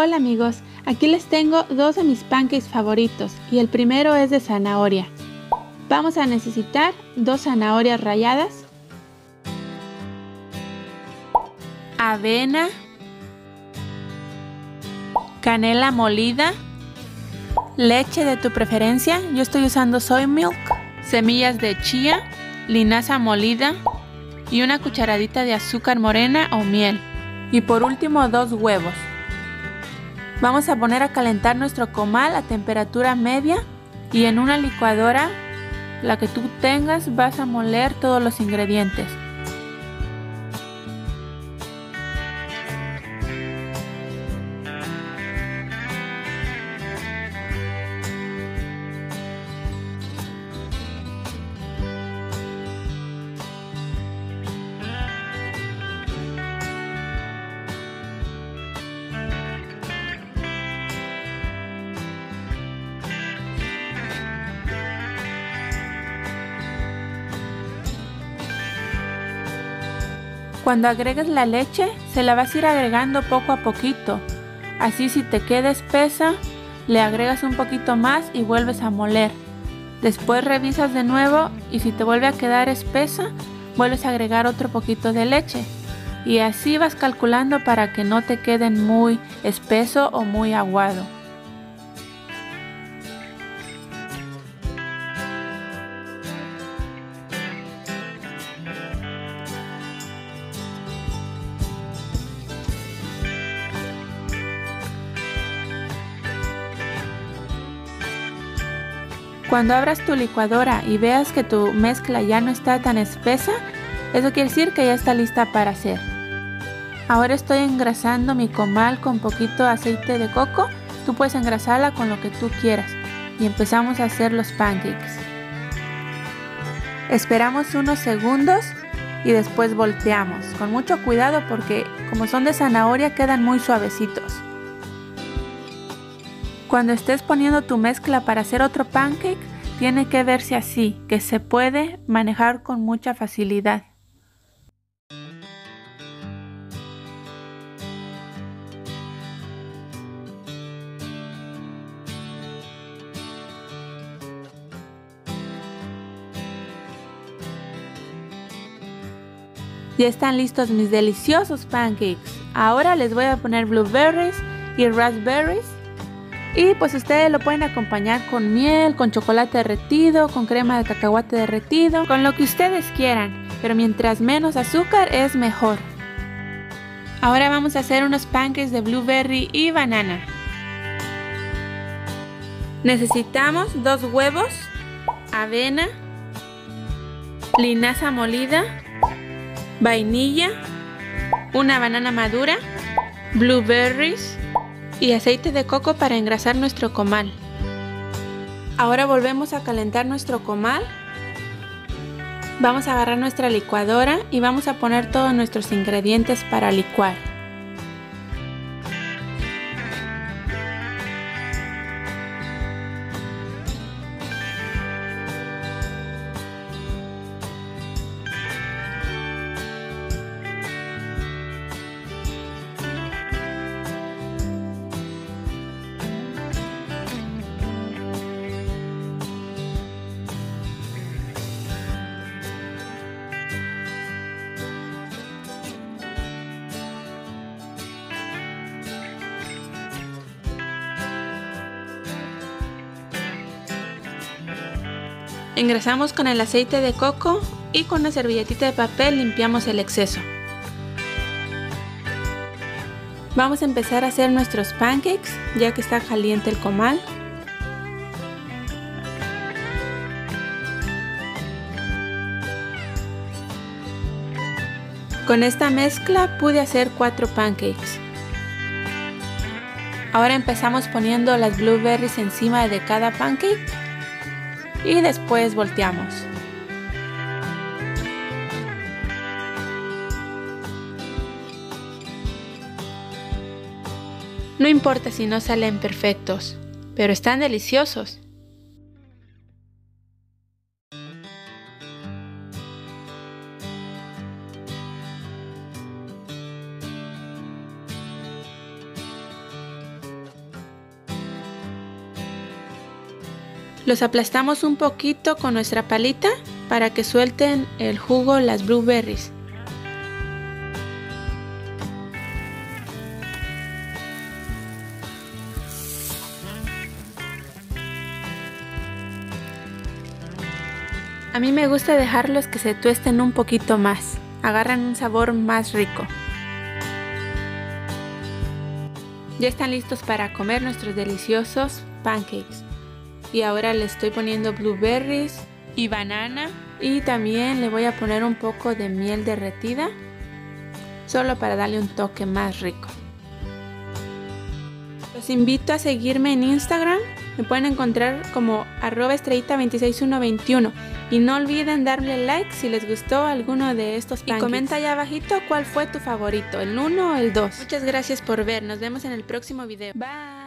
Hola amigos, aquí les tengo dos de mis pancakes favoritos y el primero es de zanahoria. Vamos a necesitar dos zanahorias ralladas, avena, canela molida, leche de tu preferencia, yo estoy usando soy milk, semillas de chía, linaza molida y una cucharadita de azúcar morena o miel. Y por último dos huevos. Vamos a poner a calentar nuestro comal a temperatura media y en una licuadora, la que tú tengas, vas a moler todos los ingredientes. Cuando agregues la leche, se la vas a ir agregando poco a poquito. Así si te queda espesa, le agregas un poquito más y vuelves a moler. Después revisas de nuevo y si te vuelve a quedar espesa, vuelves a agregar otro poquito de leche. Y así vas calculando para que no te queden muy espeso o muy aguado. Cuando abras tu licuadora y veas que tu mezcla ya no está tan espesa, eso quiere decir que ya está lista para hacer. Ahora estoy engrasando mi comal con poquito aceite de coco. Tú puedes engrasarla con lo que tú quieras. Y empezamos a hacer los pancakes. Esperamos unos segundos y después volteamos. Con mucho cuidado porque como son de zanahoria quedan muy suavecitos. Cuando estés poniendo tu mezcla para hacer otro pancake, tiene que verse así, que se puede manejar con mucha facilidad. Ya están listos mis deliciosos pancakes. Ahora les voy a poner blueberries y raspberries y pues ustedes lo pueden acompañar con miel, con chocolate derretido, con crema de cacahuate derretido, con lo que ustedes quieran. Pero mientras menos azúcar es mejor. Ahora vamos a hacer unos pancakes de blueberry y banana. Necesitamos dos huevos, avena, linaza molida, vainilla, una banana madura, blueberries, y aceite de coco para engrasar nuestro comal. Ahora volvemos a calentar nuestro comal. Vamos a agarrar nuestra licuadora y vamos a poner todos nuestros ingredientes para licuar. Engrasamos con el aceite de coco y con una servilletita de papel limpiamos el exceso. Vamos a empezar a hacer nuestros pancakes ya que está caliente el comal. Con esta mezcla pude hacer cuatro pancakes. Ahora empezamos poniendo las blueberries encima de cada pancake y después volteamos. No importa si no salen perfectos, pero están deliciosos Los aplastamos un poquito con nuestra palita para que suelten el jugo las blueberries. A mí me gusta dejarlos que se tuesten un poquito más, agarran un sabor más rico. Ya están listos para comer nuestros deliciosos pancakes. Y ahora le estoy poniendo blueberries y banana y también le voy a poner un poco de miel derretida solo para darle un toque más rico. Los invito a seguirme en Instagram, me pueden encontrar como arroba estrellita 26121 y no olviden darle like si les gustó alguno de estos pancakes. Y comenta allá abajito cuál fue tu favorito, el 1 o el 2. Muchas gracias por ver, nos vemos en el próximo video. Bye.